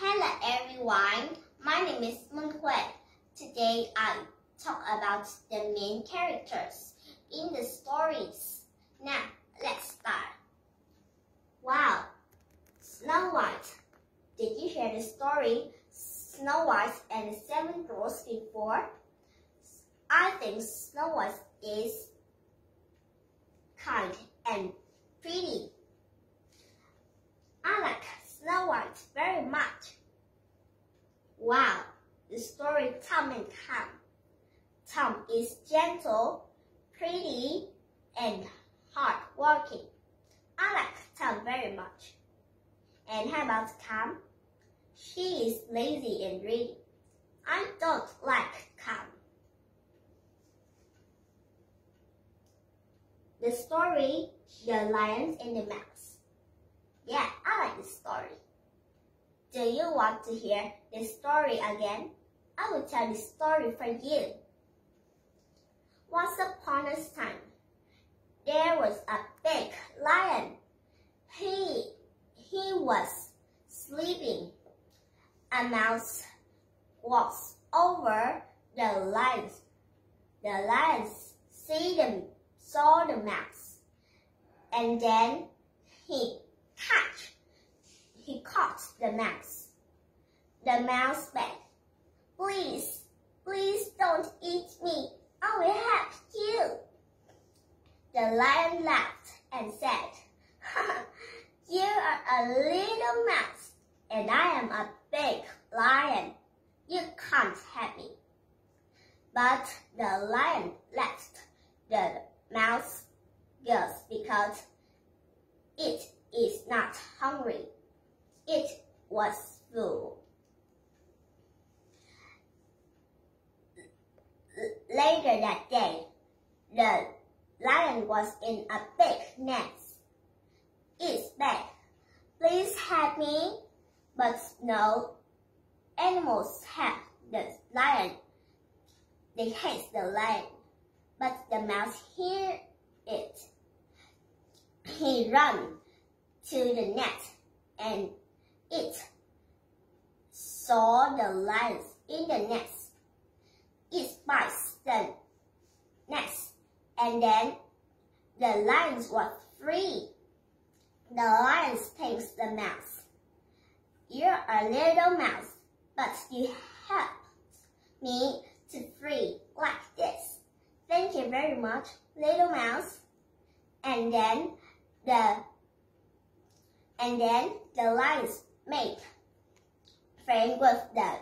Hello everyone, my name is Minh Khuê. Today I talk about the main characters in the stories. Now let's start. Wow, Snow White. Did you hear the story Snow White and the Seven Dwarfs before? I think Snow White is kind and pretty. I like Snow White very much. Wow, the story Tom and Tom. Tom is gentle, pretty, and hardworking. I like Tom very much. And how about Tom? She is lazy and greedy. I don't like Tom. The story, The Lion and the Mouse. Yeah, This story. Do you want to hear the story again? I will tell the story for you. Once upon a time, there was a big lion. He, he was sleeping. A mouse walks over the lion. The lion see them, saw the mouse, and then he catch. He caught the mouse. The mouse begged, Please, please don't eat me. I will help you. The lion laughed and said, You are a little mouse, and I am a big lion. You can't help me. But the lion left the mouse go because it is not hungry. It was full. Later that day, the lion was in a big nest. It's bad. Please help me. But no animals help the lion. They hate the lion. But the mouse hear it. He ran to the net and it saw the lions in the nest. It bites the nest and then the lions were free. The lion thanks the mouse. You're a little mouse, but you helped me to free like this. Thank you very much, little mouse. And then the and then the lions made friend with the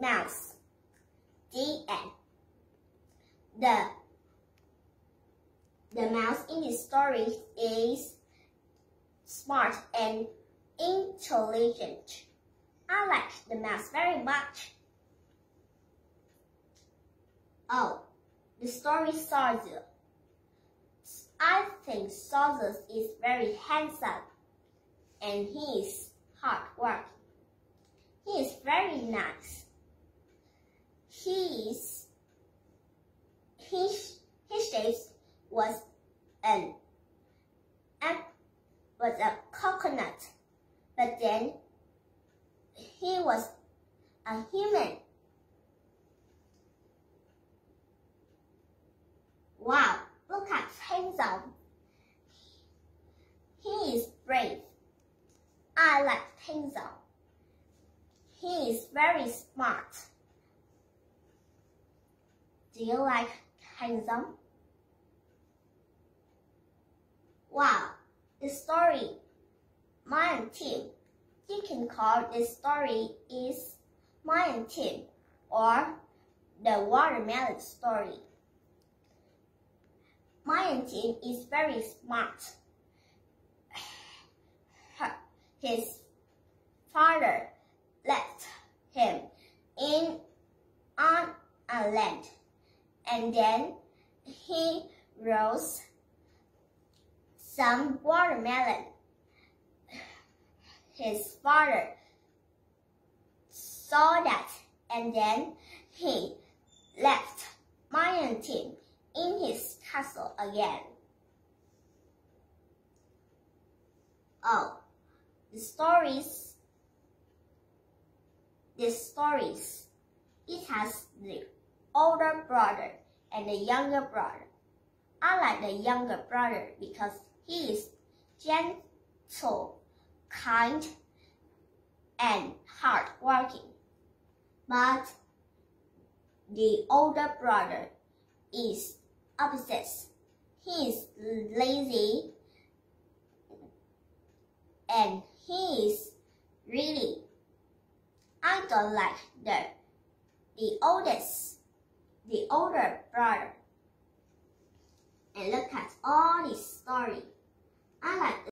mouse. The. The the mouse in this story is smart and intelligent. I like the mouse very much. Oh, the story Sawzell. I think Sawzell is very handsome and he is hard work. He is very nice. His, his, his shape was an was a coconut, but then he was a human. Wow, look at handsome. He is brave. I like Hazel. He is very smart. Do you like handsome? Wow, the story, my team. You can call this story is my team or the watermelon story. My team is very smart. His father left him in on a land and then he rose some watermelon. His father saw that and then he left Mai An Tiêm in his castle again. Oh, the stories these stories. It has the older brother and the younger brother. I like the younger brother because he is gentle, kind, and hardworking. But the older brother is opposite. He is lazy and he is really I don't like the the oldest the older brother. And look at all this story. I like